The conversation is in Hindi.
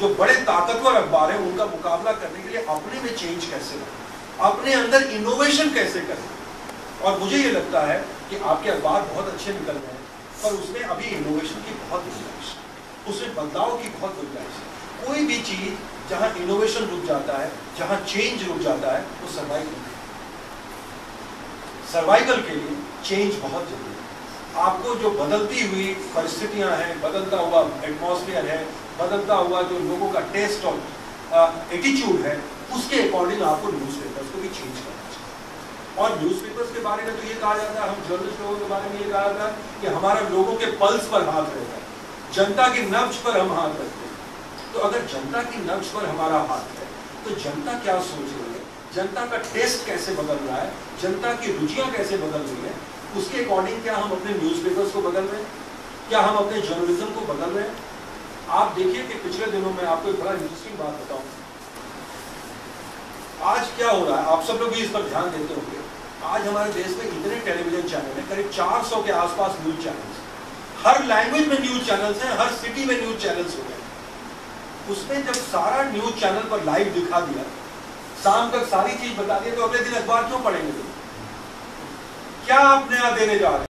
जो बड़े ताकतवर अखबार हैं, उनका मुकाबला करने के लिए अपने में चेंज कैसे लाए अपने अंदर इनोवेशन कैसे करें? और मुझे ये लगता है कि आपके अखबार बहुत अच्छे निकल रहे हैं, पर उसमें अभी इनोवेशन की बहुत गुंजाइश है। उसमें बदलाव की बहुत गुंजाइश है। कोई भी चीज़ जहाँ इनोवेशन रुक जाता है, जहाँ चेंज रुक जाता है, वो सर्वाइव नहीं सर्वाइवल के लिए चेंज बहुत ज़रूरी है। आपको जो बदलती हुई परिस्थितियाँ हैं, बदलता हुआ एटमॉस्फेयर है, बदलता हुआ जो लोगों का टेस्ट और एटीट्यूड है, उसके अकॉर्डिंग आपको न्यूज़ पेपर्स को भी चेंज करना चाहिए। और न्यूज़ पेपर्स के बारे में तो ये कहा जाता है, हम जर्नलिस्ट लोगों के बारे में ये कहा जाता है कि हमारा लोगों के पल्स पर हाथ रहता है, जनता की नब्ज पर हम हाथ रखते हैं। तो अगर जनता की नब्ज पर हमारा हाथ है तो जनता क्या सोच रही है? जनता का टेस्ट कैसे बदल रहा है? जनता की रुचियाँ कैसे बदल रही है? उसके अकॉर्डिंग क्या हम अपने न्यूज़पेपर्स को बदल रहे हैं? क्या हम अपने जर्नलिज्म को बदल रहे हैं? आप देखिए कि पिछले दिनों में आपको एक बड़ा इंटरेस्टिंग बात बताऊँ। आज क्या हो रहा है? आप सब लोग भी इस पर ध्यान देते होंगे। आज हमारे देश में इतने टेलीविज़न चैनल हैं, करीब 400 के आसपास न्यूज़ चैनल्स हर लैंग्वेज में न्यूज़ चैनल्स हैं, हर सिटी में न्यूज़ चैनल्स हो गए उसने जब सारा न्यूज़ चैनल पर लाइव दिखा दिया, शाम तक सारी चीज़ बता दी तो अगले दिन अखबार क्यों पढ़ेंगे क्या आप नया देने जा रहे हैं?